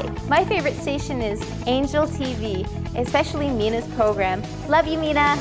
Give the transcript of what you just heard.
Hi, my favorite station is Angel TV, especially Mina's program. Love you, Mina.